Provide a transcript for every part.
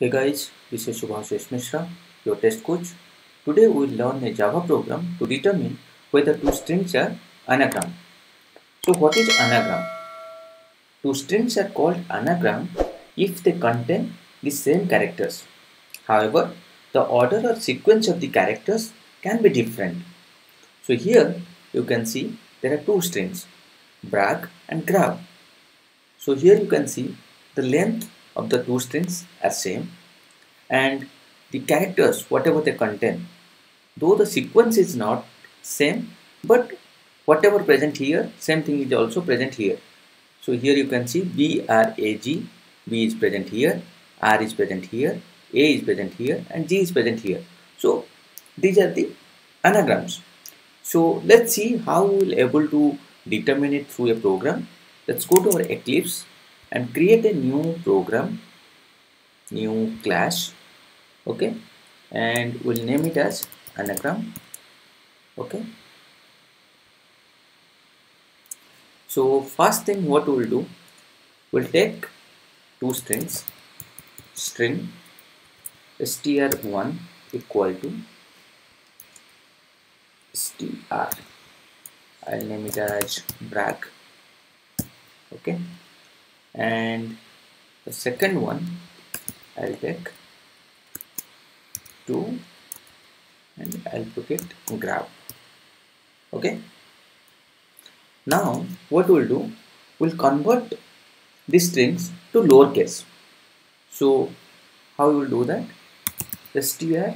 Hey guys, this is Subhasish Mishra, your test coach. Today we will learn a Java program to determine whether two strings are anagram. So what is anagram? Two strings are called anagram if they contain the same characters. However, the order or sequence of the characters can be different. So here you can see there are two strings, brag and grab. So here you can see the length of the two strings are same. And the characters whatever they contain though the sequence is not same but whatever present here same thing is also present here. So here you can see b r a g. B is present here r is present here a is present here and g is present here. So these are the anagrams. So let's see how we will able to determine it through a program. Let's go to our eclipse and create a new program new class okay? And we'll name it as anagram okay? So first thing what we'll do we'll take two strings string str1 equal to str I'll name it as brag okay and the second one I'll take 2 and I'll put it grab. Okay? Now what we'll do we'll convert these strings to lowercase. So how we will do that? Str1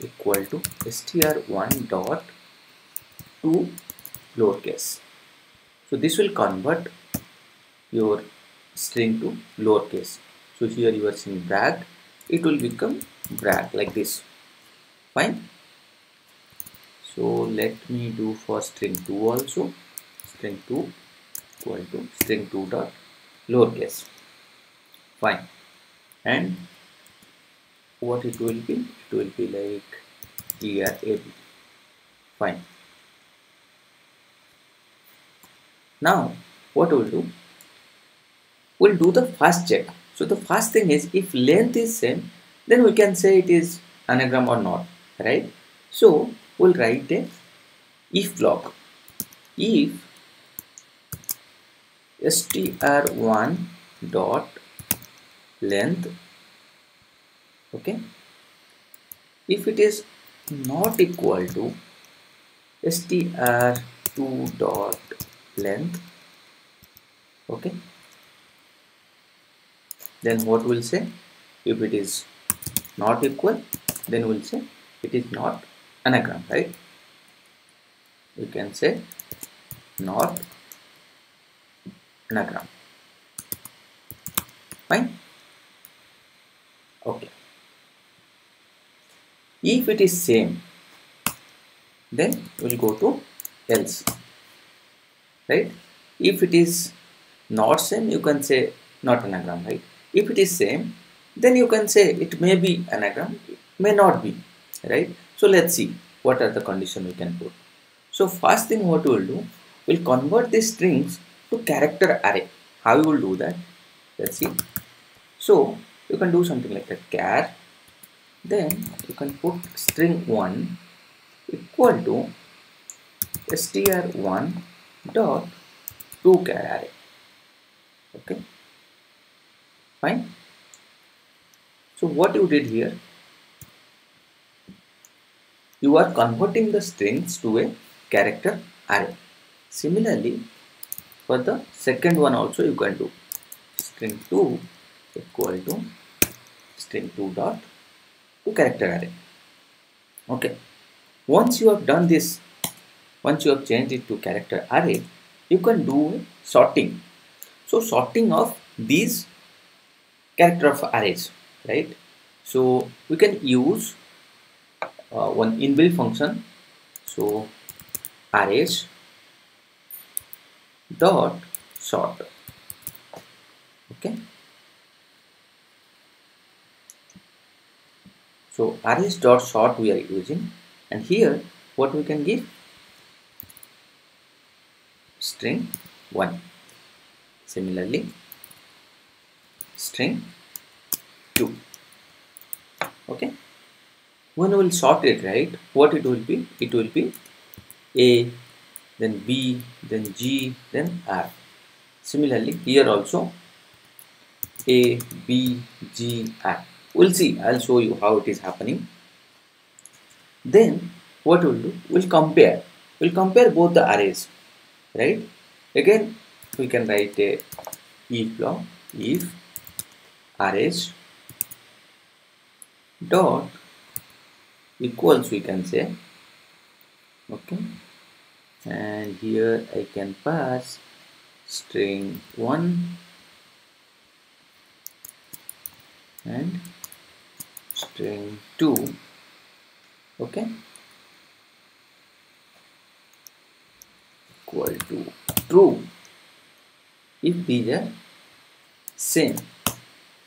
equal to str1 dot to lowercase. So this will convert your string to lowercase. So here you are seeing brag it will become brag like this. Fine. So let me do for string 2 also. String 2 equal to string 2 dot lowercase. Fine. And what it will be? It will be like grab fine. Now what we'll do we'll do the first check. So the first thing is if length is same then we can say it is anagram or not right? So we'll write a if block. If str1 dot length okay? If it is not equal to str2 dot length okay then what will say? If it is not equal then we'll say it is not anagram right? We can say not anagram. Fine? Okay. If it is same then we'll go to else right? If it is not same you can say not anagram right if it is same then you can say it may be anagram may not be right? So let's see what are the condition we can put. So first thing what we will do we'll convert these strings to character array. How we will do that? Let's see. So you can do something like that. Char then you can put string 1 equal to str1 dot 2 char array. Okay fine. So what you did here you are converting the strings to a character array. Similarly for the second one also you can do. String 2 equal to string 2 dot to character array. Okay. Once you have done this once you have changed it to character array you can do sorting. So sorting of these character of arrays right? So we can use uh, one inbuilt function. So arrays dot sort. Okay? So arrays dot sort we are using. And here what we can give? String 1 similarly string 2 okay? When we will sort it right? What it will be? It will be a then b then g then r. Similarly here also a b g r. We'll see. I'll show you how it is happening. Then what we'll do? We'll compare. We'll compare both the arrays right? Again we can write a if block if arrays dot equals we can say okay and here I can pass string 1 and string 2 okay equal to true. If these are same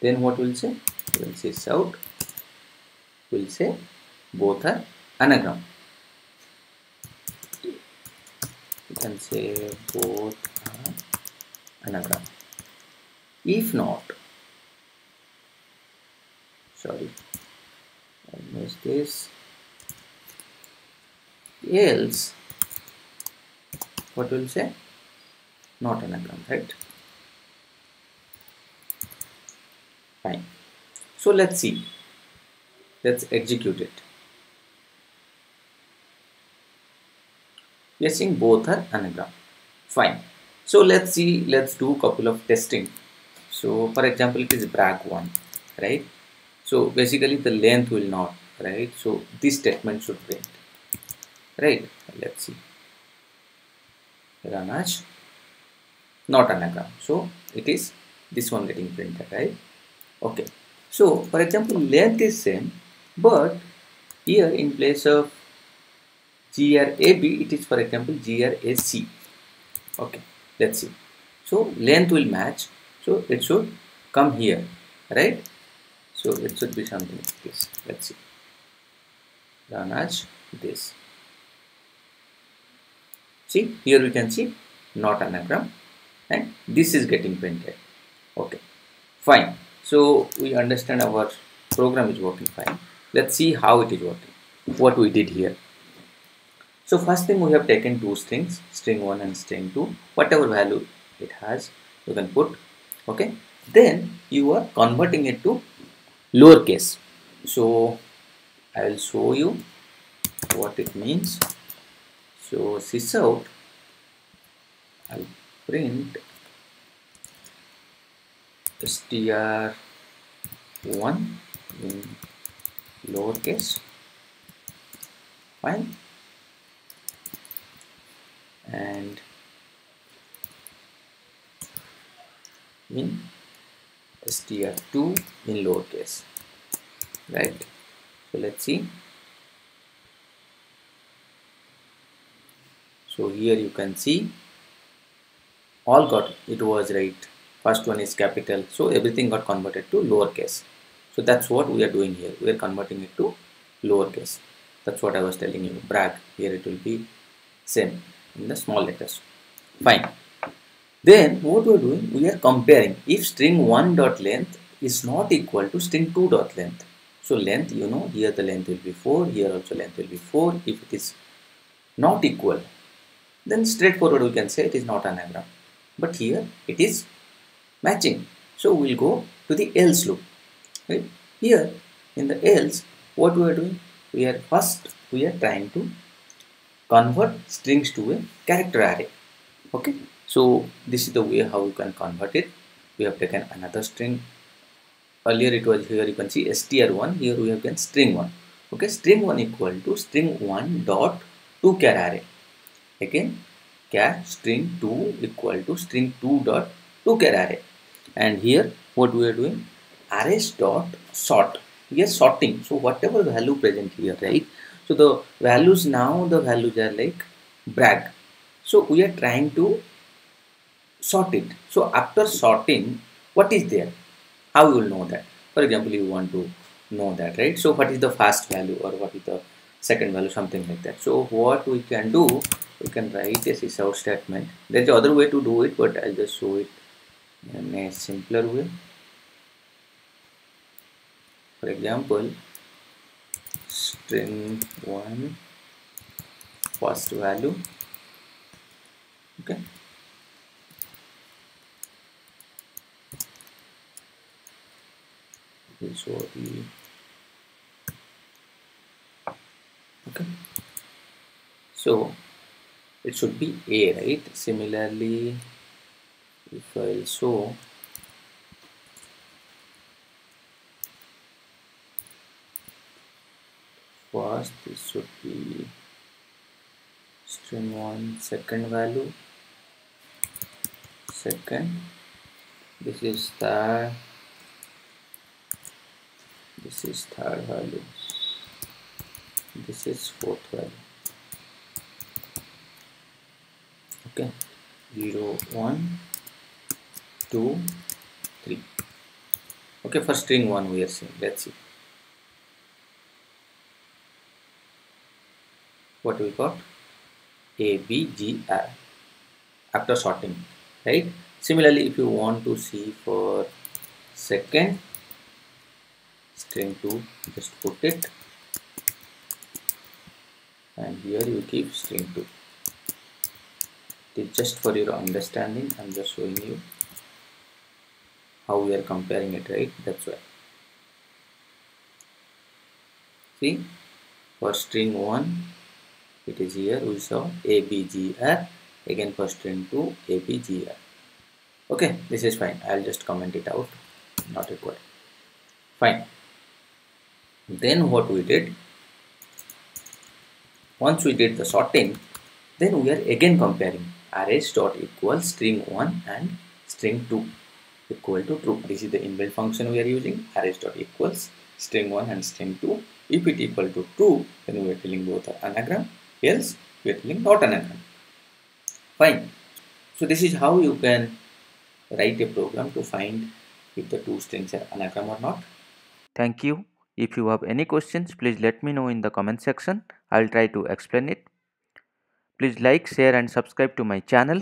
then what will say? We'll say out will say both are anagram. You can say both are anagram. If not sorry I missed this. Else what will say? Not anagram right fine. So let's see. Let's execute it. We are seeing both are anagram. Fine. So let's see. Let's do a couple of testing. So for example it is brag one right? So basically the length will not right? So this statement should print. Right? Let's see. Run as not anagram. So it is this one getting printed right okay. So for example length is same but here in place of grab it is for example grac okay let's see. So length will match. So it should come here right? So it should be something like this. Let's see. Run as this. See here we can see not anagram and this is getting printed. Okay fine so we understand our program is working fine. Let's see how it is working. What we did here. So first thing we have taken two strings string 1 and string 2 whatever value it has you can put okay? Then you are converting it to lowercase. So I will show you what it means. So sysout I'll print str1 in lowercase. Fine. And in str2 in lowercase. Right. So let's see. So here you can see. All got it was right first one is capital. So everything got converted to lowercase. So that's what we are doing here. We are converting it to lowercase. That's what I was telling you. Brag here it will be same in the small letters. Fine. Then what we are doing we are comparing. If string 1 dot length is not equal to string 2 dot length so length you know here the length will be 4 here also length will be 4 if it is not equal then straightforward we can say it is not anagram. But here it is matching. So we'll go to the else loop. Right? Here in the else what we are doing? We are first we are trying to convert strings to a character array. Okay? So this is the way how you can convert it. We have taken another string. Earlier it was here you can see str1 here we have taken string 1 okay? String 1 equal to string 1 dot to char array. Again char string 2 equal to string 2 dot to char array and here what we are doing? Arrays dot sort. We are sorting. So whatever value present here right? So the values now the values are like brag. So we are trying to sort it. So after sorting what is there? How you will know that? For example you want to know that right? So what is the first value or what is the second value? Something like that. So what we can do? We can write a sysout statement. There's other way to do it but i'll just show it in a simpler way for example string 1 first value. Okay will show the okay so it should be a right? Similarly if I'll show first this should be string 1 second value. Second this is third this is third value. This is fourth value. Okay 0 1 2 3 okay for string 1 we are seeing. Let's see. What we got? A b g r. After sorting right? Similarly if you want to see for second string 2 just put it. And here you keep string 2 it is just for your understanding. I'm just showing you how we are comparing it right? That's why. See for string 1 it is here we saw abgr again for string 2 abgr okay this is fine. I'll just comment it out. Not required. Fine. Then what we did once we did the sorting then we are again comparing. Arrays dot equal string 1 and string 2 equal to true. This is the inbuilt function we are using. Arrays dot equals string 1 and string 2 if it equal to true then we are telling both are anagram. Else we are telling not anagram. Fine. So this is how you can write a program to find if the two strings are anagram or not. Thank you. If you have any questions, please let me know in the comment section. I'll try to explain it. Please like, share and subscribe to my channel.